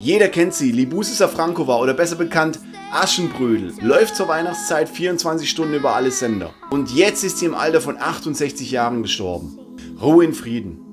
Jeder kennt sie, Libusi Safrankova oder besser bekannt Aschenbrödel. Läuft zur Weihnachtszeit 24 Stunden über alle Sender. Und jetzt ist sie im Alter von 68 Jahren gestorben. Ruhe in Frieden.